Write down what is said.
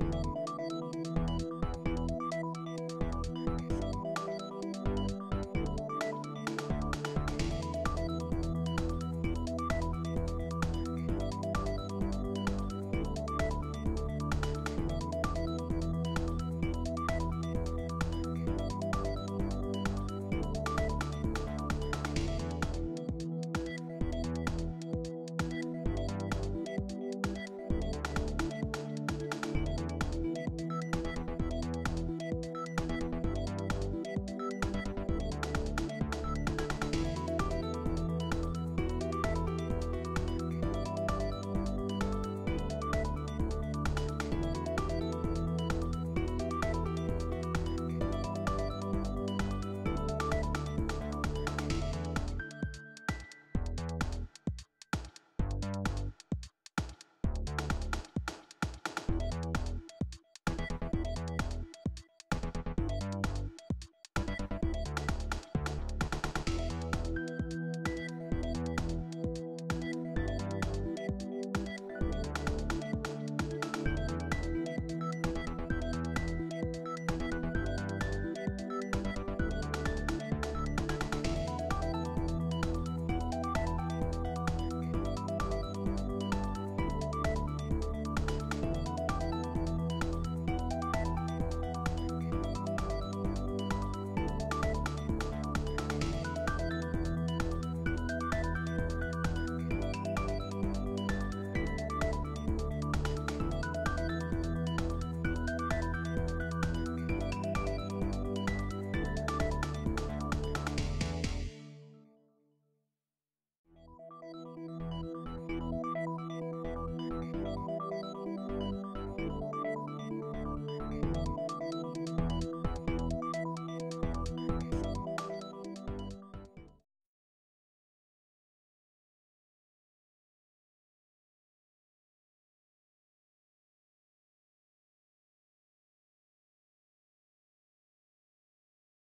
you